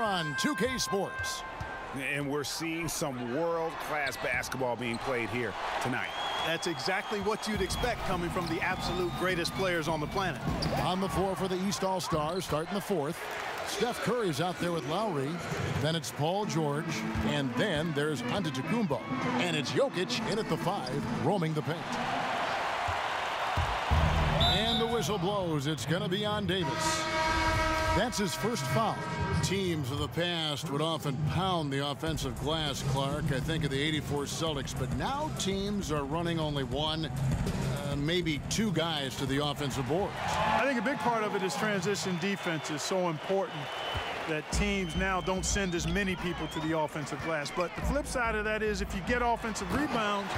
on 2K Sports. And we're seeing some world-class basketball being played here tonight. That's exactly what you'd expect coming from the absolute greatest players on the planet. On the floor for the East All-Stars, starting the fourth. Steph Curry's out there with Lowry. Then it's Paul George. And then there's Antetokounmpo. And it's Jokic in at the five, roaming the paint. And the whistle blows. It's going to be on Davis. That's his first foul. Teams of the past would often pound the offensive glass, Clark. I think of the 84 Celtics. But now teams are running only one, uh, maybe two guys to the offensive boards. I think a big part of it is transition defense is so important that teams now don't send as many people to the offensive glass. But the flip side of that is if you get offensive rebounds,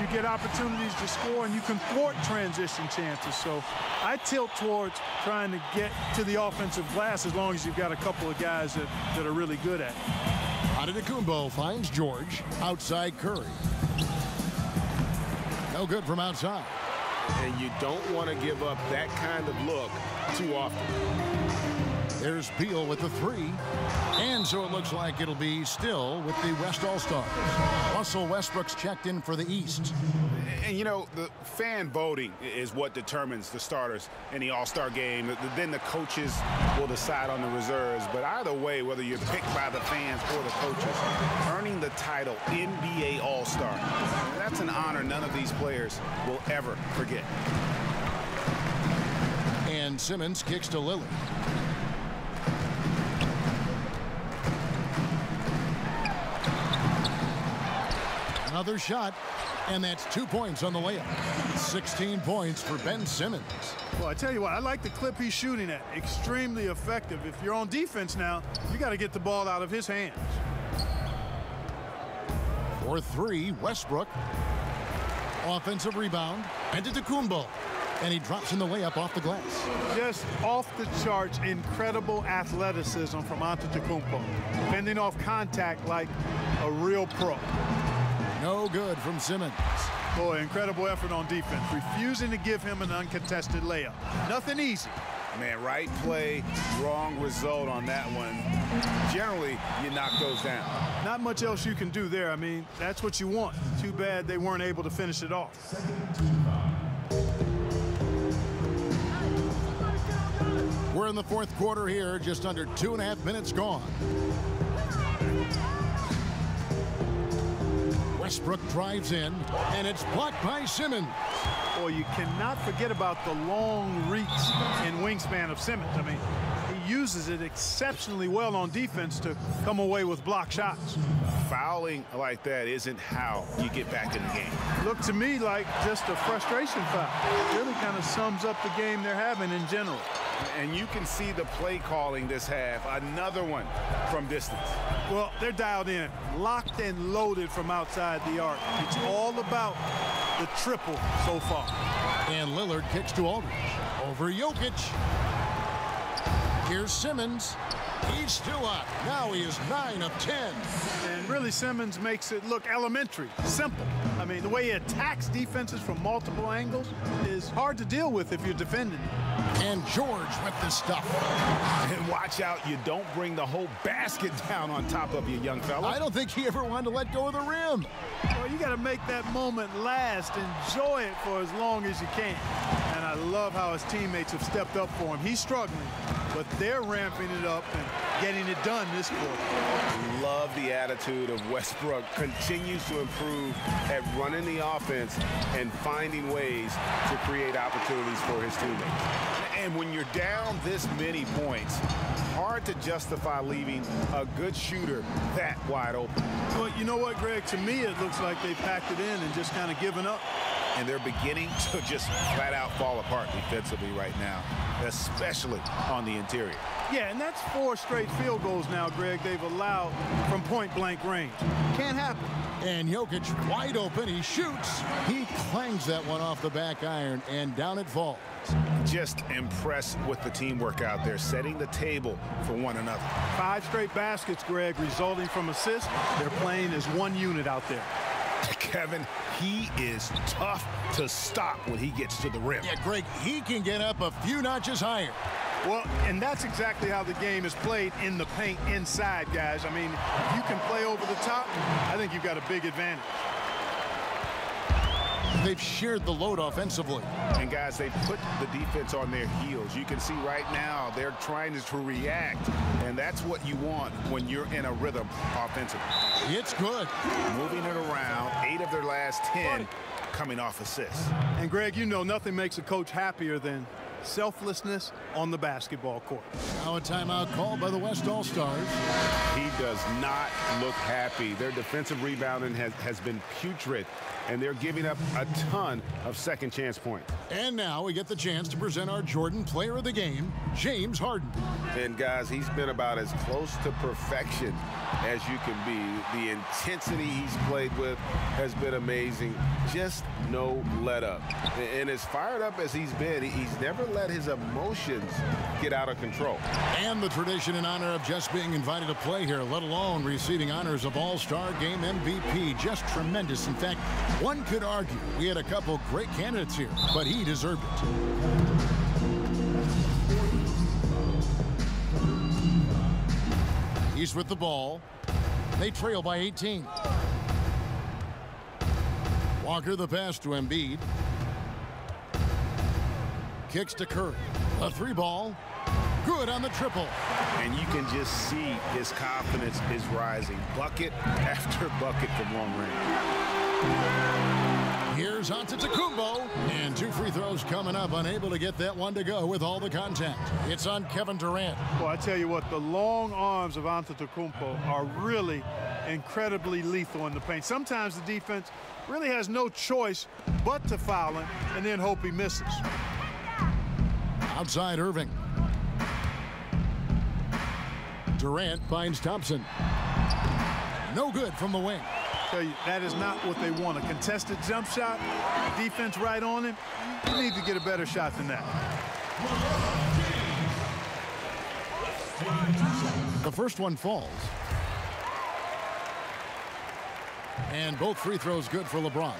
you get opportunities to score and you can thwart transition chances. So I tilt towards trying to get to the offensive glass as long as you've got a couple of guys that, that are really good at it. Antetokounmpo finds George outside Curry. No good from outside. And you don't want to give up that kind of look too often. There's Beal with the three. And so it looks like it'll be still with the West All-Stars. Russell Westbrook's checked in for the East. And, you know, the fan voting is what determines the starters in the All-Star game. Then the coaches will decide on the reserves. But either way, whether you're picked by the fans or the coaches, earning the title NBA All-Star, that's an honor none of these players will ever forget. And Simmons kicks to Lillard. Another shot, and that's two points on the layup. 16 points for Ben Simmons. Well, I tell you what, I like the clip he's shooting at. Extremely effective. If you're on defense now, you got to get the ball out of his hands. For three, Westbrook. Offensive rebound, Antetokounmpo. And he drops in the layup off the glass. Just off the charts, incredible athleticism from Antetokounmpo. Fending off contact like a real pro. No good from Simmons. Boy, incredible effort on defense. Refusing to give him an uncontested layup. Nothing easy. Man, right play, wrong result on that one. Generally, you knock those down. Not much else you can do there. I mean, that's what you want. Too bad they weren't able to finish it off. We're in the fourth quarter here, just under two and a half minutes gone. Westbrook drives in, and it's blocked by Simmons. Boy, you cannot forget about the long reach and wingspan of Simmons. I mean, uses it exceptionally well on defense to come away with block shots. Fouling like that isn't how you get back in the game. Looked to me like just a frustration foul. It really kind of sums up the game they're having in general. And you can see the play calling this half. Another one from distance. Well, they're dialed in, locked and loaded from outside the arc. It's all about the triple so far. And Lillard kicks to Aldridge. Over Jokic. Here's Simmons. He's still up. Now he is 9 of 10. And really, Simmons makes it look elementary, simple. I mean, the way he attacks defenses from multiple angles is hard to deal with if you're defending. And George with the stuff. And watch out, you don't bring the whole basket down on top of you, young fella. I don't think he ever wanted to let go of the rim. Well, you got to make that moment last. Enjoy it for as long as you can. And I love how his teammates have stepped up for him. He's struggling, but they're ramping it up and getting it done this quarter. Love the attitude of Westbrook. Continues to improve at running the offense and finding ways to create opportunities for his teammates. And when you're down this many points, hard to justify leaving a good shooter that wide open. Well, you know what, Greg? To me, it looks like they packed it in and just kind of given up. And they're beginning to just flat out fall apart defensively right now, especially on the interior. Yeah, and that's four straight field goals now, Greg, they've allowed from point-blank range. Can't happen. And Jokic wide open. He shoots. He clangs that one off the back iron, and down it falls. Just impressed with the teamwork out there, setting the table for one another. Five straight baskets, Greg, resulting from assists. They're playing as one unit out there. Kevin, he is tough to stop when he gets to the rim. Yeah, Greg, he can get up a few notches higher. Well, and that's exactly how the game is played in the paint inside, guys. I mean, if you can play over the top, I think you've got a big advantage. They've shared the load offensively. And guys, they put the defense on their heels. You can see right now they're trying to react, and that's what you want when you're in a rhythm offensively. It's good. Moving it around, eight of their last 10 coming off assists. And Greg, you know nothing makes a coach happier than selflessness on the basketball court. Now a timeout called by the West All-Stars. He does not look happy. Their defensive rebounding has, has been putrid, and they're giving up a ton of second chance points. And now we get the chance to present our Jordan player of the game, James Harden. And guys, he's been about as close to perfection as you can be. The intensity he's played with has been amazing. Just no let up. And as fired up as he's been, he's never let his emotions get out of control. And the tradition and honor of just being invited to play here, let alone receiving honors of All-Star Game MVP. Just tremendous. In fact, one could argue we had a couple great candidates here, but he deserved it. He's with the ball. They trail by 18. Walker the pass to Embiid. Kicks to Curry. A three ball. Good on the triple. And you can just see his confidence is rising. Bucket after bucket from long range. Here's Antetokounmpo. Two free throws coming up. Unable to get that one to go with all the contact. It's on Kevin Durant. Well, I tell you what, the long arms of Antetokounmpo are really incredibly lethal in the paint. Sometimes the defense really has no choice but to foul him and then hope he misses. Outside Irving. Durant finds Thompson. No good from the wing. Tell you, that is not what they want. A contested jump shot, defense right on him. You need to get a better shot than that. The first one falls. And both free throws good for LeBron.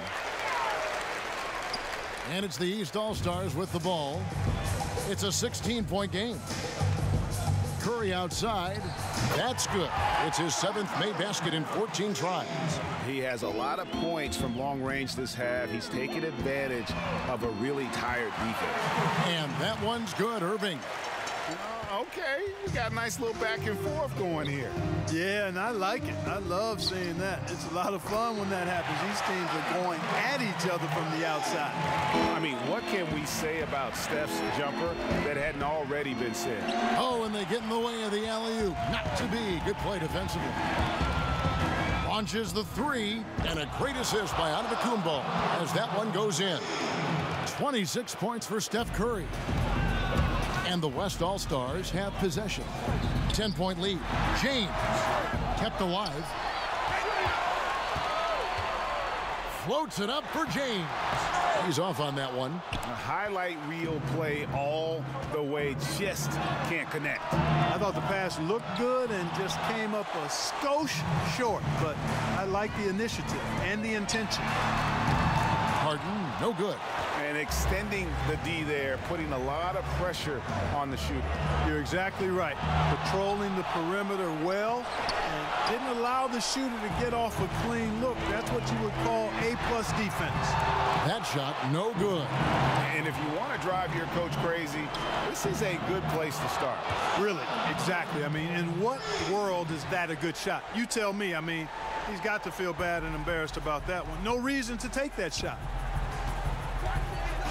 And it's the East All-Stars with the ball. It's a 16-point game. Curry outside. That's good. It's his seventh made basket in 14 tries. He has a lot of points from long range this half. He's taken advantage of a really tired defense. And that one's good, Irving. Uh, okay, we got a nice little back and forth going here. Yeah, and I like it. I love seeing that. It's a lot of fun when that happens. These teams are going at each other from the outside. I mean, what can we say about Steph's jumper that hadn't already been said? Oh, and they get in the way of the alley-oop. Not to be. Good play defensively. Launches the three, and a great assist by Antetokounmpo as that one goes in. 26 points for Steph Curry. And the West All-Stars have possession. 10-point lead. James kept alive. Floats it up for James. He's off on that one. A highlight reel play all the way. Just can't connect. I thought the pass looked good and just came up a skosh short, but I like the initiative and the intention. Harden, no good. And extending the D there, putting a lot of pressure on the shooter. You're exactly right. Patrolling the perimeter well and didn't allow the shooter to get off a clean look. That's what you would call A-plus defense. That shot, no good. And if you want to drive your coach crazy, this is a good place to start. Really, exactly. I mean, in what world is that a good shot? You tell me. I mean, he's got to feel bad and embarrassed about that one. No reason to take that shot.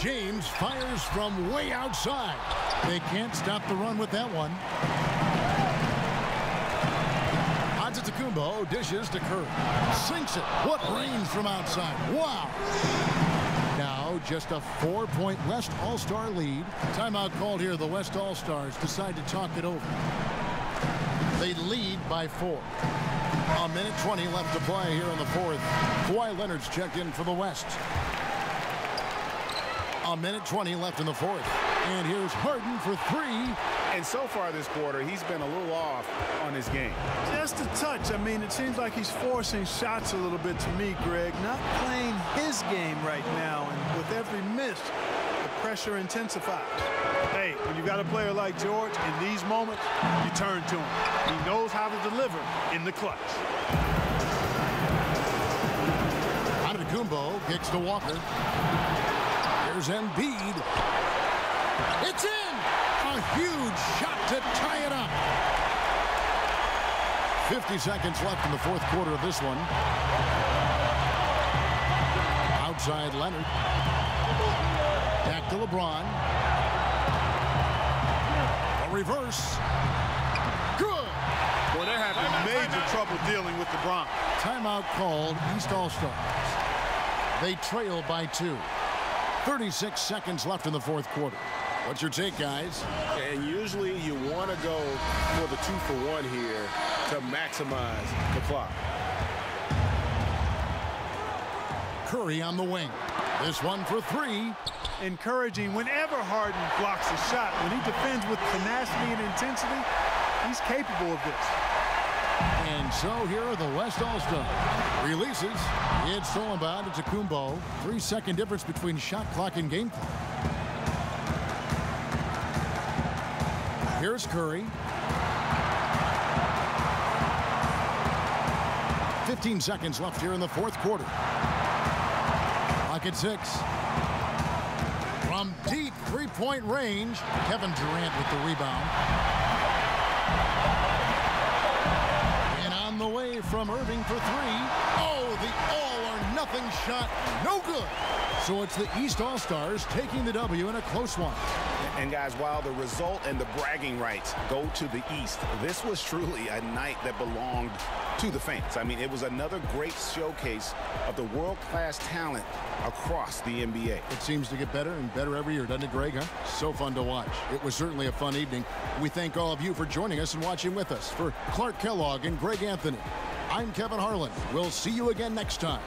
James fires from way outside. They can't stop the run with that one. Antetokounmpo dishes to Curry. Sinks it. What range from outside. Wow. Now just a four-point West All-Star lead. Timeout called here. The West All-Stars decide to talk it over. They lead by four. A minute 20 left to play here in the fourth. Kawhi Leonard's checked in for the West. A minute 20 left in the fourth. And here's Harden for three. And so far this quarter, he's been a little off on his game. Just a touch. I mean, it seems like he's forcing shots a little bit to me, Greg. Not playing his game right now. And with every miss, the pressure intensifies. Hey, when you got a player like George, in these moments, you turn to him. He knows how to deliver in the clutch. Antetokounmpo kicks to Walker. Here's Embiid. It's in! A huge shot to tie it up. 50 seconds left in the fourth quarter of this one. Outside Leonard. Back to LeBron. A reverse. Good. Boy, they're having major trouble dealing with LeBron. Timeout called East All-Stars. They trail by two. 36 seconds left in the fourth quarter. What's your take, guys? And usually you want to go for the two for one here to maximize the clock. Curry on the wing. This one for three. Encouraging whenever Harden blocks a shot. When he defends with tenacity and intensity, he's capable of this. And so here are the West All-Stars. Releases. It's stolen by Antetokounmpo. Three-second difference between shot clock and game clock. Here's Curry. 15 seconds left here in the fourth quarter. Clock at six. From deep three-point range, Kevin Durant with the rebound. From Irving for three. Oh, the all-or-nothing shot. No good. So it's the East All-Stars taking the W in a close one. And guys, while the result and the bragging rights go to the East, this was truly a night that belonged to the fans. I mean, it was another great showcase of the world-class talent across the NBA. It seems to get better and better every year, doesn't it, Greg? Huh? So fun to watch. It was certainly a fun evening. We thank all of you for joining us and watching with us. For Clark Kellogg and Greg Anthony, I'm Kevin Harlan. We'll see you again next time